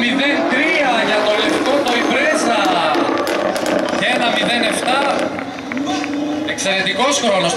1-0-3 για το λευκό το Ιμπρέζα. Και 1-0-7. Εξαιρετικός χρόνος.